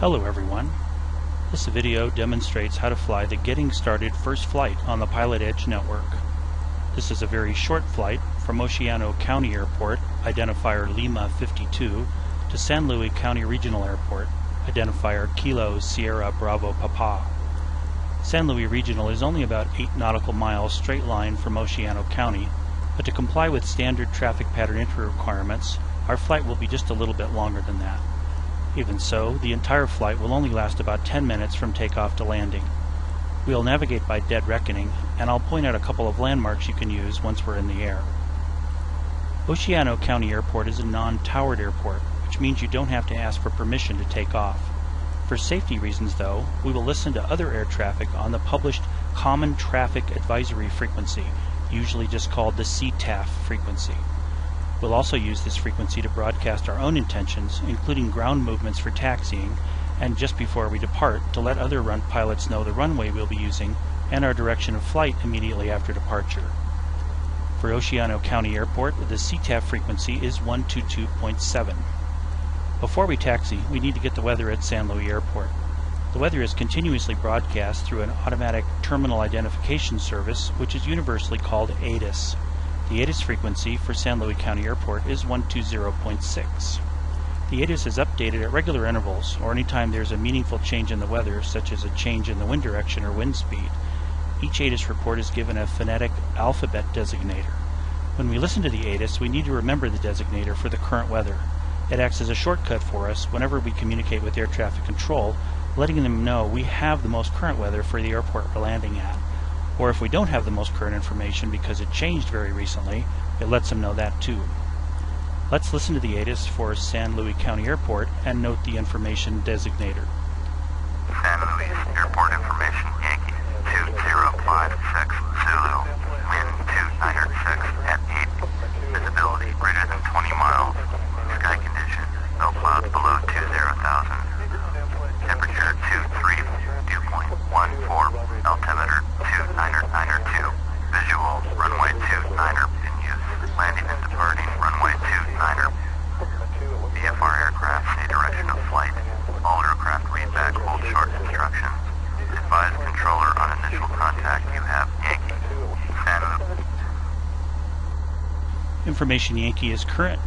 Hello everyone. This video demonstrates how to fly the Getting Started First Flight on the Pilot Edge network. This is a very short flight from Oceano County Airport, identifier Lima 52, to San Luis County Regional Airport, identifier Kilo Sierra Bravo Papa. San Luis Regional is only about 8 nautical miles straight line from Oceano County, but to comply with standard traffic pattern entry requirements, our flight will be just a little bit longer than that. Even so, the entire flight will only last about 10 minutes from takeoff to landing. We'll navigate by dead reckoning, and I'll point out a couple of landmarks you can use once we're in the air. Oceano County Airport is a non-towered airport, which means you don't have to ask for permission to take off. For safety reasons, though, we will listen to other air traffic on the published Common Traffic Advisory Frequency, usually just called the CTAF frequency. We'll also use this frequency to broadcast our own intentions, including ground movements for taxiing, and just before we depart, to let other run pilots know the runway we'll be using and our direction of flight immediately after departure. For Oceano County Airport, the CTAF frequency is 122.7. Before we taxi, we need to get the weather at San Luis Airport. The weather is continuously broadcast through an automatic terminal identification service, which is universally called ATIS. The ATIS frequency for San Luis County Airport is 120.6. The ATIS is updated at regular intervals, or anytime there's a meaningful change in the weather, such as a change in the wind direction or wind speed. Each ATIS report is given a phonetic alphabet designator. When we listen to the ATIS, we need to remember the designator for the current weather. It acts as a shortcut for us whenever we communicate with air traffic control, letting them know we have the most current weather for the airport we're landing at. Or if we don't have the most current information because it changed very recently, it lets them know that too. Let's listen to the ATIS for San Luis County Airport and note the information designator. San Luis Airport Information Yankee 2056 Zulu Wind 296 at 8 Visibility greater than 20 miles Sky condition No clouds below 20,000 Temperature 23 Dew point 14 Altimeter 2992 Visual runway 29er in use Landing and departing runway 29er VFR aircraft say direction of flight all aircraft read back hold short instructions. Advise controller on initial contact you have Yankee. San Yankee is current,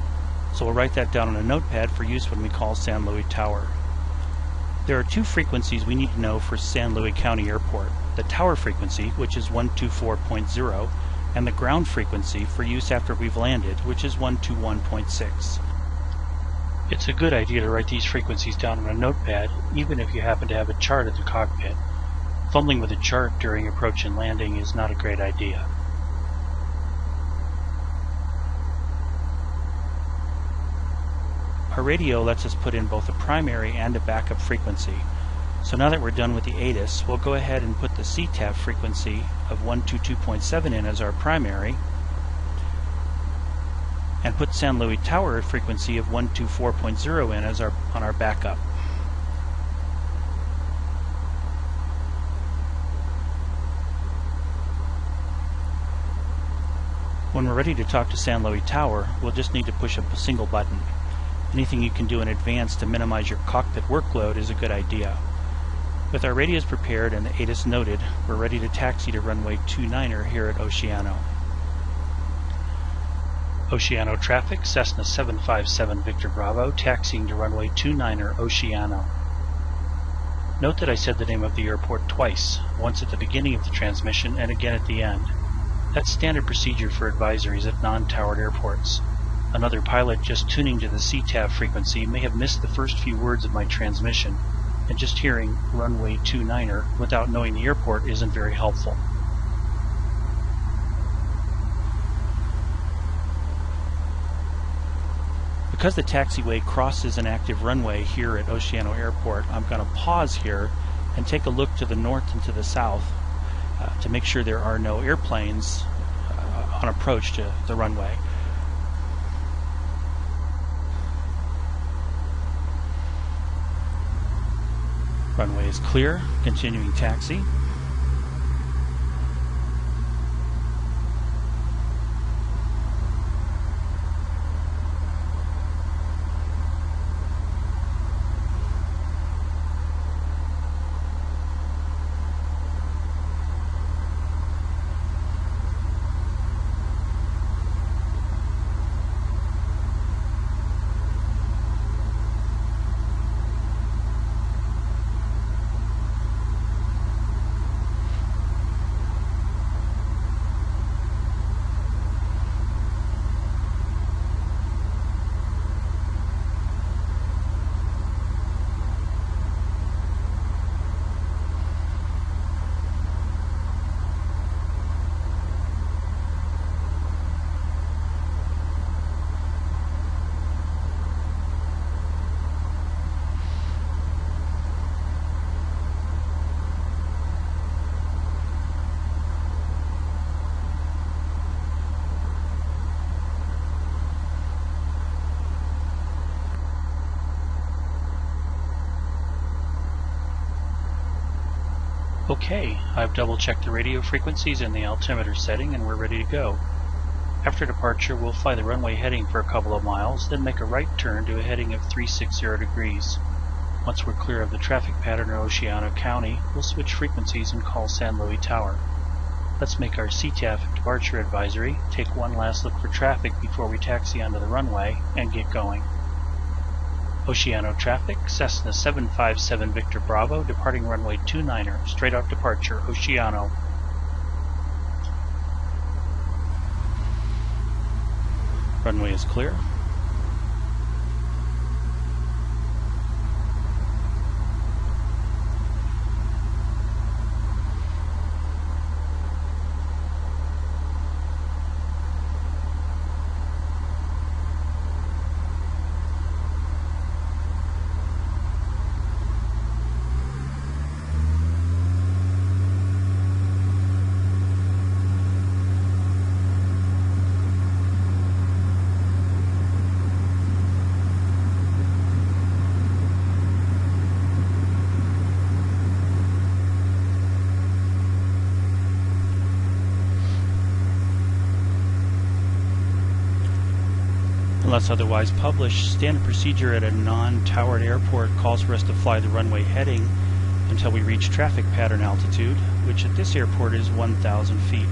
so we'll write that down on a notepad for use when we call San Luis Tower. There are two frequencies we need to know for San Luis County Airport. The tower frequency, which is 124.0, and the ground frequency for use after we've landed, which is 121.6. It's a good idea to write these frequencies down on a notepad, even if you happen to have a chart at the cockpit. Fumbling with a chart during approach and landing is not a great idea. Our radio lets us put in both a primary and a backup frequency. So now that we're done with the ATIS, we'll go ahead and put the CTAF frequency of 122.7 in as our primary, and put San Luis Tower frequency of 124.0 in as our on our backup. When we're ready to talk to San Luis Tower, we'll just need to push a single button. Anything you can do in advance to minimize your cockpit workload is a good idea. With our radios prepared and the ATIS noted, we're ready to taxi to runway 29er here at Oceano. Oceano traffic, Cessna 757 Victor Bravo, taxiing to runway 29er Oceano. Note that I said the name of the airport twice, once at the beginning of the transmission and again at the end. That's standard procedure for advisories at non-towered airports. Another pilot just tuning to the CTAF frequency may have missed the first few words of my transmission, and just hearing runway 29er without knowing the airport isn't very helpful. Because the taxiway crosses an active runway here at Oceano Airport, I'm going to pause here and take a look to the north and to the south uh, to make sure there are no airplanes uh, on approach to the runway. Runway is clear, continuing taxi. Okay, I've double checked the radio frequencies and the altimeter setting and we're ready to go. After departure, we'll fly the runway heading for a couple of miles, then make a right turn to a heading of 360 degrees. Once we're clear of the traffic pattern in Oceano County, we'll switch frequencies and call San Luis Tower. Let's make our CTAF departure advisory, take one last look for traffic before we taxi onto the runway, and get going. Oceano traffic, Cessna 757 Victor Bravo, departing runway 29er, straight out departure, Oceano. Runway is clear. Unless otherwise published, standard procedure at a non-towered airport calls for us to fly the runway heading until we reach traffic pattern altitude, which at this airport is 1,000 feet.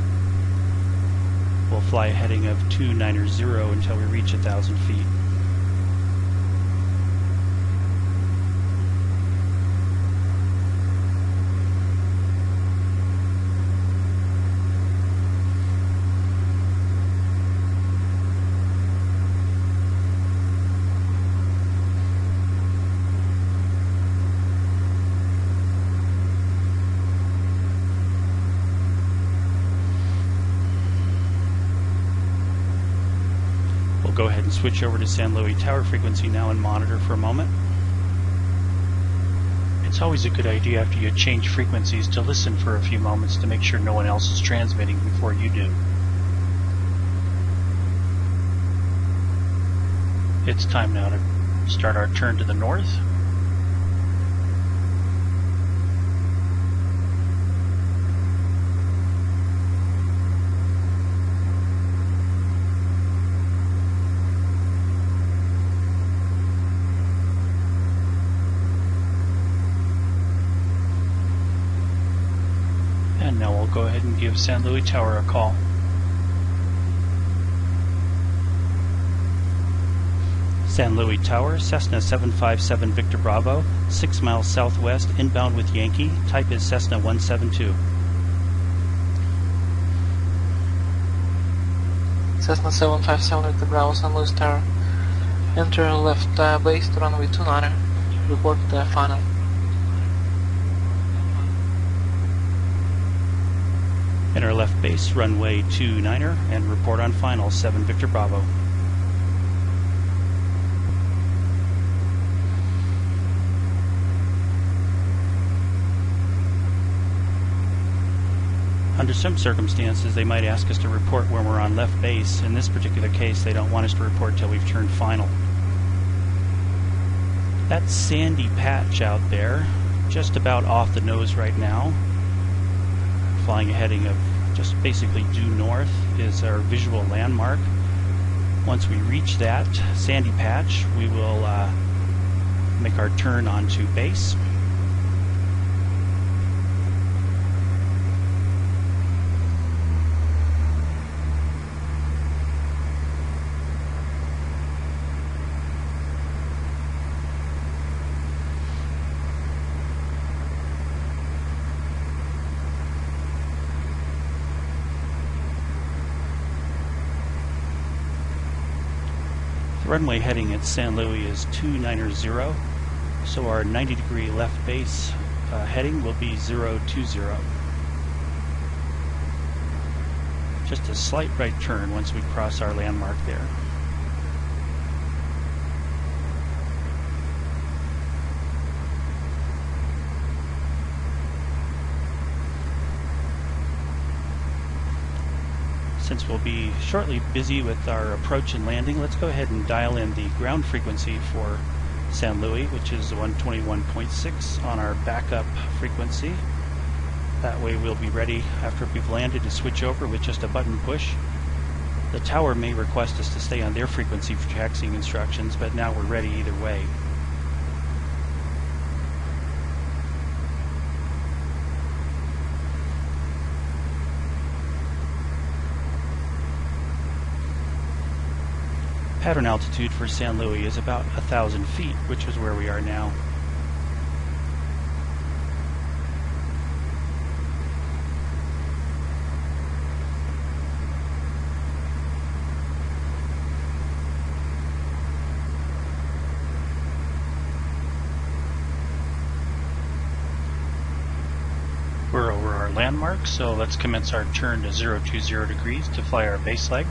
We'll fly a heading of 290 until we reach 1,000 feet. We'll go ahead and switch over to San Luis Tower frequency now and monitor for a moment. It's always a good idea after you change frequencies to listen for a few moments to make sure no one else is transmitting before you do. It's time now to start our turn to the north. And now we'll go ahead and give San Luis Tower a call. San Luis Tower, Cessna 757 Victor Bravo, 6 miles southwest, inbound with Yankee. Type is Cessna 172. Cessna 757 Victor Bravo, San Luis Tower. Enter left uh, base to runway 29er. Report uh, final. Enter left base, runway 29er, and report on final 7 Victor Bravo. Under some circumstances, they might ask us to report when we're on left base. In this particular case, they don't want us to report till we've turned final. That sandy patch out there, just about off the nose right now, flying a heading of just basically due north is our visual landmark. Once we reach that sandy patch, we will uh, make our turn onto base. The runway heading at San Luis is 290, so our 90 degree left base uh, heading will be 020. Just a slight right turn once we cross our landmark there. Since we'll be shortly busy with our approach and landing, let's go ahead and dial in the ground frequency for San Luis, which is 121.6 on our backup frequency. That way we'll be ready after we've landed to switch over with just a button push. The tower may request us to stay on their frequency for taxiing instructions, but now we're ready either way. Pattern altitude for San Luis is about a thousand feet, which is where we are now. We're over our landmark, so let's commence our turn to 020 degrees to fly our base leg.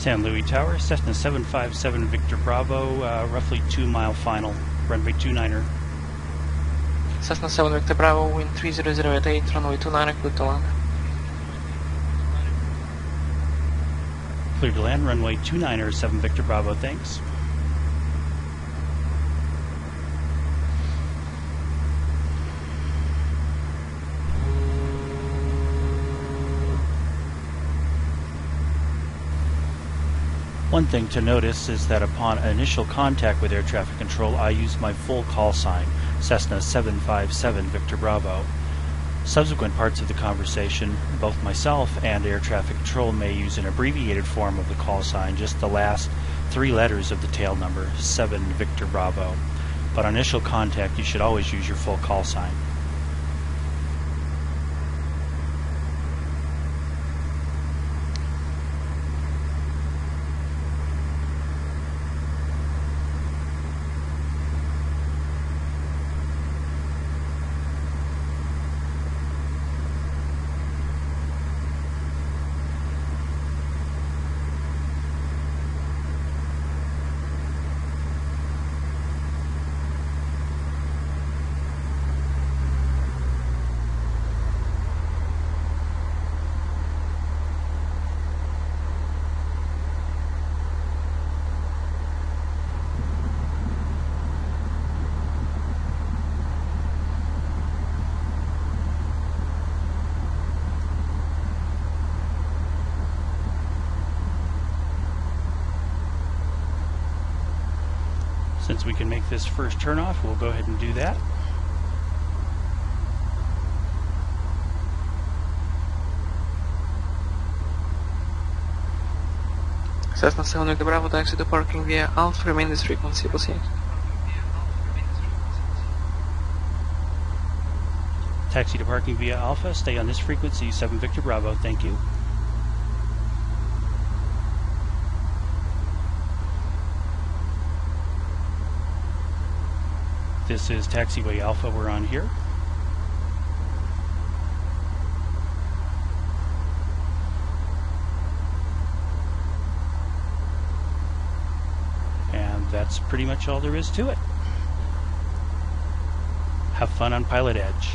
San Luis Tower, Cessna 757 Victor Bravo, uh, roughly two mile final, runway 29er. Cessna 7 Victor Bravo, wind 3008, runway 29, clear to land. Clear to land, runway 29er, 7 Victor Bravo, thanks. One thing to notice is that upon initial contact with air traffic control, I use my full call sign, Cessna 757 Victor Bravo. Subsequent parts of the conversation, both myself and air traffic control may use an abbreviated form of the call sign, just the last three letters of the tail number, 7 Victor Bravo. But on initial contact, you should always use your full call sign. Since we can make this first turnoff, we'll go ahead and do that. Cessna 7 Victor Bravo, taxi to parking via Alpha, remain this frequency, proceed. Taxi to parking via Alpha, stay on this frequency, 7 Victor Bravo, thank you. This is Taxiway Alpha we're on here. And that's pretty much all there is to it. Have fun on Pilot Edge.